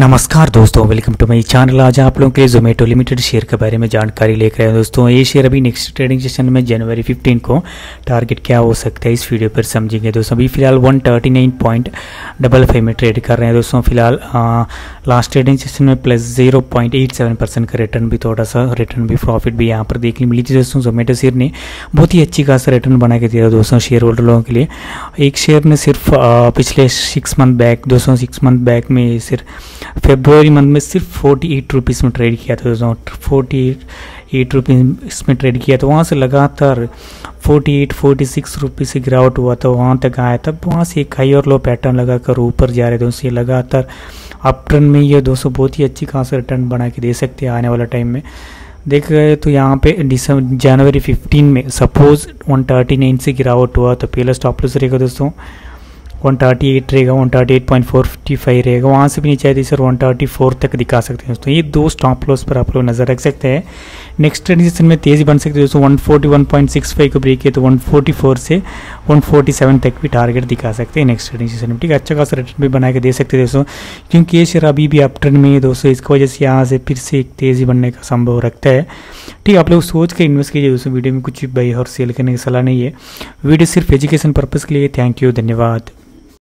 नमस्कार दोस्तों welcome to my channel आज आप लोगों के लिए जोमेटो लिमिटेड शेयर के बारे में जानकारी लेकर आए दोस्तों। ये शेयर अभी नेक्स्ट ट्रेडिंग सेशन में जनवरी 15 को टारगेट क्या हो सकता है, इस वीडियो पर समझेंगे। दोस्तों, अभी फ़िलहाल one thirty nine point double five में ट्रेड कर रहे हैं दोस्तों। फ़िलहाल लास्ट ट्रेडिंग सेशन में plus zero point eight seven percent का रिटर्न भी थोड़ा सा रिटर्न भी प्रॉफिट भी यहाँ पर देखने मिली थी दोस्तों। जोमेटो शेयर ने बहुत ही अच्छी खासा रिटर्न बना के दिया दोस्तों शेयर होल्डर लोगों के लिए। एक शेयर ने सिर्फ़ पिछले सिक्स मंथ बैक दोस्तों सिक्स मंथ बैक में सिर्फ़ फेब्रुवरी मंथ में सिर्फ़ फोर्टी एट रुपीज़ में ट्रेड किया था, दोस्तों। फोर्टी एट रुपीज़ में ट्रेड किया था। वहाँ से लगातार forty eight forty six rupees से गिरावट हुआ था। वहाँ तक आया था। वहाँ से एक हाई और लो पैटर्न लगाकर ऊपर जा रहे थे। दोस्तों लगातार अप ट्रेंड में ये दोस्तों, बहुत ही अच्छी खास रिटर्न बना के दे सकते हैं आने वाला टाइम में। देख रहे तो यहाँ पे दिसंबर जनवरी 15 में सपोज़ 139 से गिरावट हुआ तो पहला स्टॉप लॉस रहेगा, दोस्तों। 138 रहेगा 138.455 रहेगा। वहाँ से भी नीचे आए सर 134 तक दिखा सकते हैं। दोस्तों ये दो स्टॉप लॉस पर आप लोग नज़र रख सकते हैं। नेक्स्ट ट्रेडिंग में तेज़ी बन सकती है। दोस्तों 141.65 को ब्रेक किया तो 144 से 147 तक भी टारगेट दिखा सकते हैं नेक्स्ट ट्रेडिंग सेशन में। ठीक है अच्छा खासा रिटर्न भी बना के दे सकते हैं दोस्तों। क्योंकि ये शेयर अभी भी अप ट्रेंड में है दोस्तों, इसकी वजह से यहाँ से फिर से एक तेज़ी बनने का संभव रखता है। ठीक है, आप लोग सोच के इन्वेस्ट कीजिए दोस्तों। वीडियो में कुछ बाई और सेल करने की सलाह नहीं है। वीडियो सिर्फ़ एजुकेशन पर्पज़ के लिए। थैंक यू धन्यवाद।